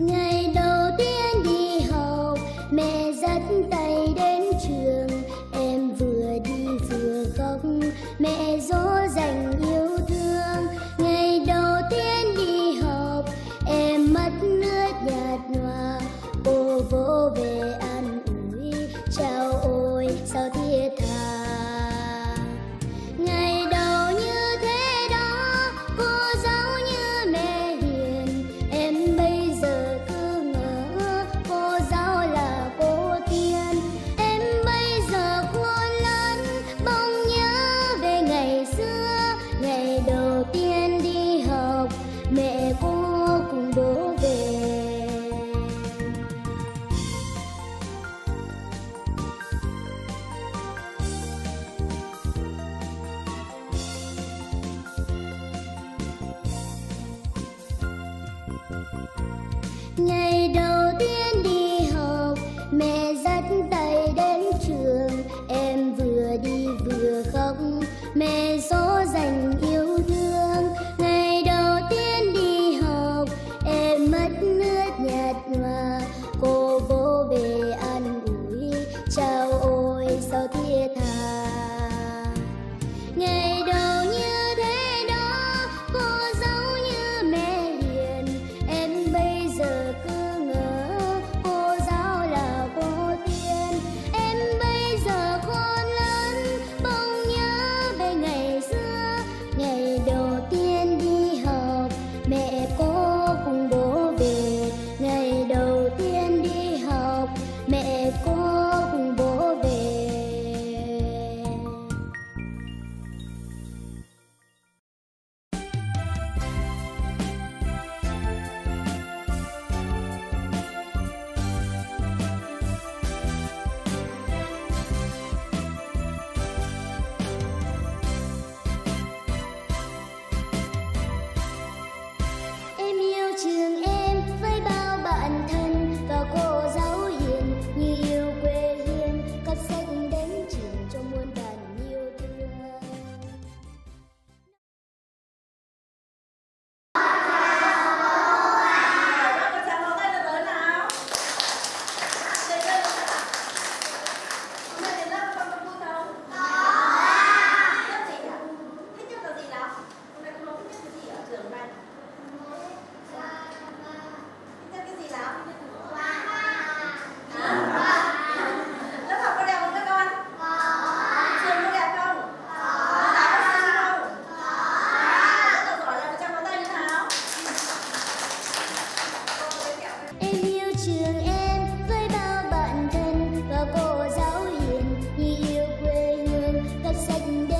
ngày đầu tiên đi học mẹ rất ta the sudden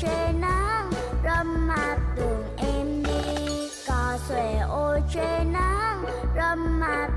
chê nắng râm đường em đi. Cò xòe ôi chê nắng râm mặt